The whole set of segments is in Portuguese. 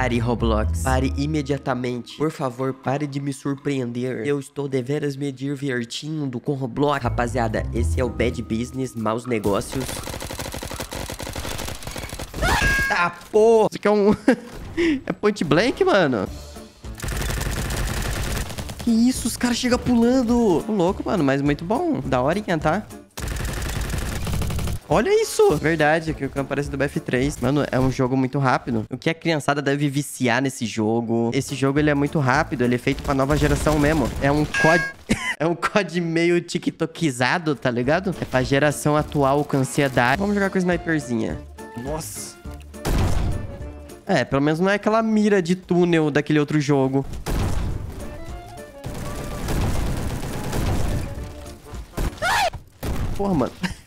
Pare, Roblox. Pare imediatamente. Por favor, pare de me surpreender. Eu estou deveras me divertindo com Roblox. Rapaziada, esse é o Bad Business, maus negócios. Ah, porra! Isso aqui é um... é point blank, mano? Que isso? Os caras chegam pulando. Tô louco, mano, mas muito bom. Da horinha, tá? Olha isso! Verdade, que o campo parece do BF3. Mano, é um jogo muito rápido. O que a criançada deve viciar nesse jogo? Esse jogo, ele é muito rápido. Ele é feito pra nova geração mesmo. É um COD... é um COD meio tiktokizado, tá ligado? É pra geração atual com ansiedade. Vamos jogar com sniperzinha. Nossa! É, pelo menos não é aquela mira de túnel daquele outro jogo. Porra, mano.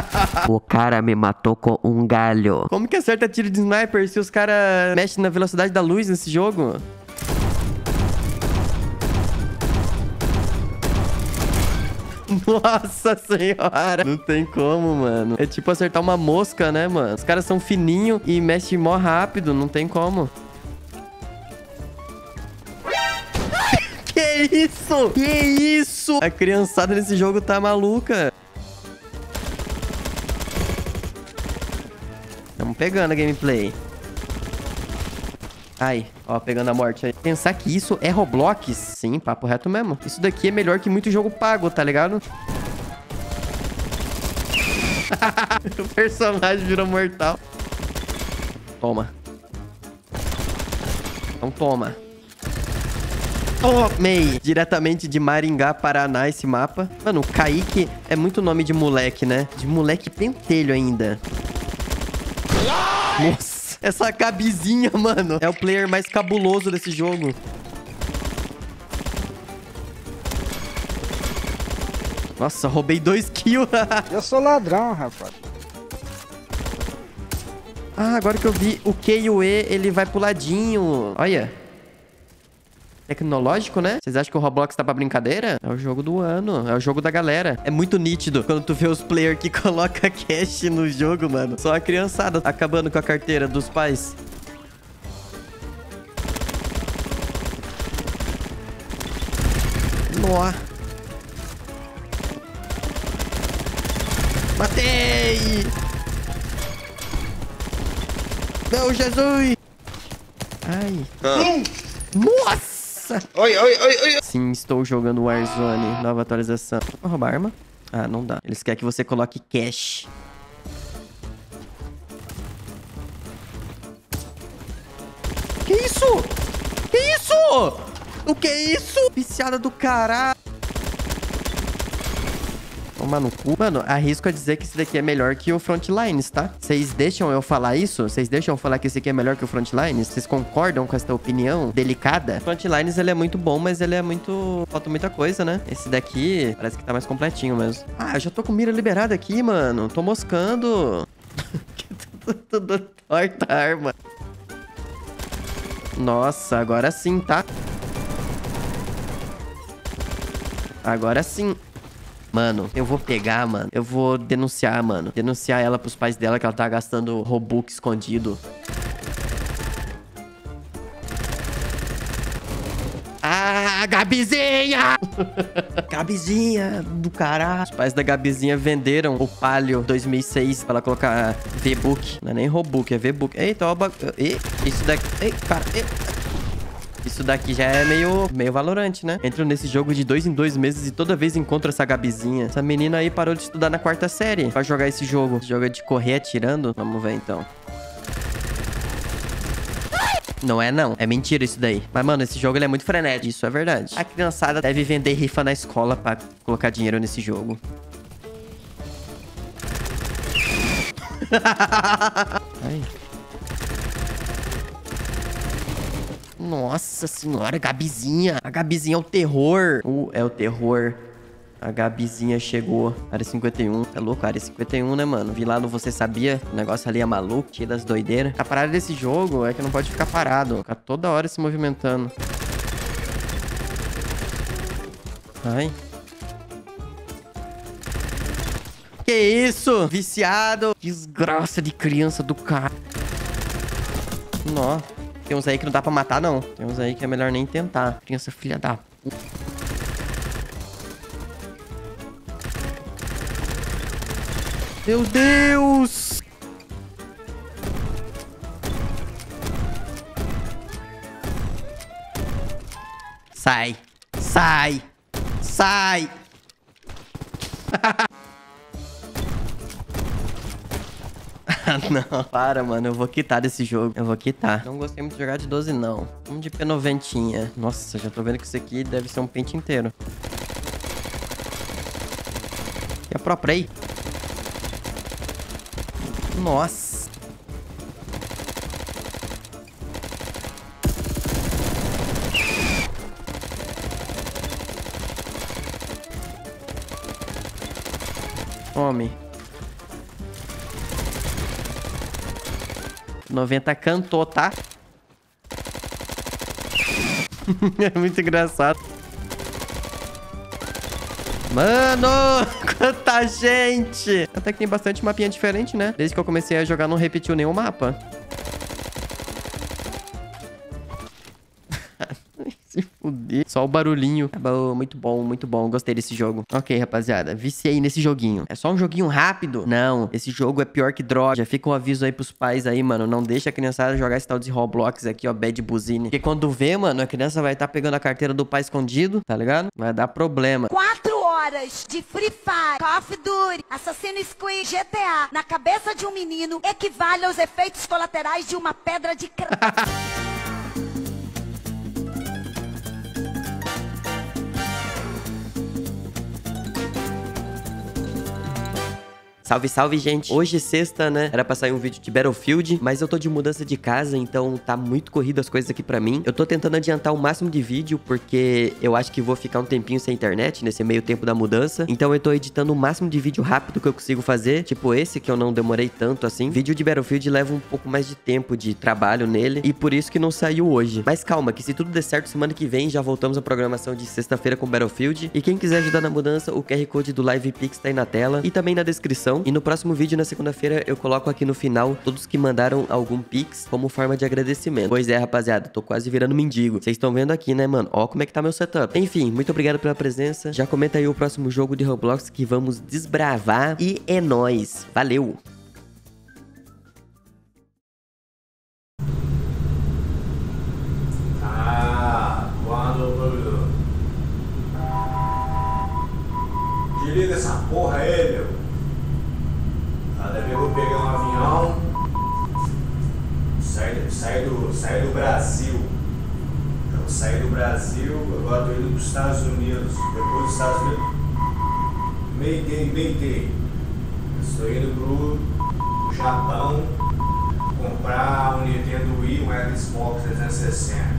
o cara me matou com um galho. Como que acerta tiro de sniper se os caras mexem na velocidade da luz nesse jogo? Nossa senhora. Não tem como, mano. É tipo acertar uma mosca, né, mano? Os caras são fininhos e mexem mó rápido. Não tem como. que isso? Que isso? A criançada nesse jogo tá maluca. Pegando a gameplay. Ai, ó, pegando a morte aí. Pensar que isso é Roblox? Sim, papo reto mesmo. Isso daqui é melhor que muito jogo pago, tá ligado? o personagem virou mortal. Toma. Então toma. Tomei! Diretamente de Maringá, Paraná, esse mapa. Mano, o Kaique é muito nome de moleque, né? De moleque pentelho ainda. Nossa, essa Gabizinha, mano, é o player mais cabuloso desse jogo. Nossa, roubei dois kills. eu sou ladrão, rapaz. Ah, agora que eu vi o Q e o E, ele vai pro ladinho. Olha tecnológico, né? Vocês acham que o Roblox tá pra brincadeira? É o jogo do ano, é o jogo da galera. É muito nítido quando tu vê os players que coloca cash no jogo, mano. Só a criançada acabando com a carteira dos pais. Noa. Matei! Não, Jesus! Ai. Ah. Nossa! Nossa! Oi, oi, oi, oi! Sim, estou jogando Warzone. Nova atualização. Vou roubar arma? Ah, não dá. Eles querem que você coloque cash. Que isso? Que isso? O que é isso? Viciada do caralho. Tomar no cu. Mano, arrisco a dizer que esse daqui é melhor que o Frontlines, tá? Vocês deixam eu falar isso? Vocês deixam eu falar que esse aqui é melhor que o Frontlines? Vocês concordam com essa opinião delicada? Frontlines, ele é muito bom, mas ele é muito... Falta muita coisa, né? Esse daqui parece que tá mais completinho mesmo. Ah, eu já tô com mira liberada aqui, mano. Tô moscando. tudo torta a arma. Nossa, agora sim, tá? Agora sim. Mano, eu vou pegar, mano. Eu vou denunciar, mano. Denunciar ela pros pais dela que ela tá gastando Robux escondido. Ah, Gabizinha! Gabizinha do caralho. Os pais da Gabizinha venderam o Palio 2006 pra ela colocar V-Book. Não é nem Robook, é V-Book. Eita, ó o bagulho. Isso daqui... Ei, cara. Ei. Isso daqui já é meio, meio valorante, né? Entro nesse jogo de dois em dois meses e toda vez encontro essa Gabizinha. Essa menina aí parou de estudar na quarta série pra jogar esse jogo. Esse jogo é de correr atirando. Vamos ver, então. Não é não, é mentira isso daí. Mas, mano, esse jogo é muito frenético, isso é verdade. A criançada deve vender rifa na escola pra colocar dinheiro nesse jogo. Ai. Nossa senhora, Gabizinha. A Gabizinha é o terror. Uh, é o terror. A Gabizinha chegou. Área 51. É louco, área 51, né, mano? Vi lá no Você Sabia. O negócio ali é maluco, cheio das doideiras. A parada desse jogo é que não pode ficar parado. Ficar toda hora se movimentando. Ai. Que isso? Viciado. Desgraça de criança do cara. Nossa. Tem uns aí que não dá pra matar, não. Tem uns aí que é melhor nem tentar. Criança filha da... Meu Deus! Sai! Sai! Sai! não, para, mano. Eu vou quitar desse jogo. Eu vou quitar. Não gostei muito de jogar de 12, não. Vamos de P90. Nossa, já tô vendo que isso aqui deve ser um pente inteiro. E a própria aí? Nossa. Tome. 90 cantou, tá? é muito engraçado. Mano, quanta gente! Até que tem bastante mapinha diferente, né? Desde que eu comecei a jogar, não repetiu nenhum mapa. Se fuder. Só o barulhinho. Tá bom, muito bom, muito bom. Gostei desse jogo. Ok, rapaziada. Viciei nesse joguinho. É só um joguinho rápido? Não. Esse jogo é pior que droga. Já fica um aviso aí pros pais aí, mano. Não deixa a criançada jogar esse tal de Roblox aqui, ó. Bad Buzine. Porque quando vê, mano, a criança vai estar tá pegando a carteira do pai escondido, tá ligado? Vai dar problema. Quatro horas de Free Fire, Call of Duty, Assassin's Creed, GTA na cabeça de um menino equivale aos efeitos colaterais de uma pedra de Salve, salve, gente. Hoje, sexta, né? Era pra sair um vídeo de Battlefield, mas eu tô de mudança de casa, então tá muito corrido as coisas aqui pra mim. Eu tô tentando adiantar o máximo de vídeo, porque eu acho que vou ficar um tempinho sem internet, nesse meio tempo da mudança. Então eu tô editando o máximo de vídeo rápido que eu consigo fazer, tipo esse, que eu não demorei tanto assim. Vídeo de Battlefield leva um pouco mais de tempo de trabalho nele, e por isso que não saiu hoje. Mas calma, que se tudo der certo, semana que vem já voltamos à programação de sexta-feira com Battlefield. E quem quiser ajudar na mudança, o QR Code do Live Pix tá aí na tela, e também na descrição. E no próximo vídeo, na segunda-feira, eu coloco aqui no final todos que mandaram algum pix como forma de agradecimento. Pois é, rapaziada, tô quase virando mendigo. Vocês estão vendo aqui, né, mano? Ó como é que tá meu setup. Enfim, muito obrigado pela presença. Já comenta aí o próximo jogo de Roblox que vamos desbravar. E é nóis. Valeu! Saí do Brasil, agora estou indo para os Estados Unidos. Depois dos Estados Unidos, Mayday, Mayday. Estou indo para o Japão comprar um Nintendo Wii, um Xbox 360.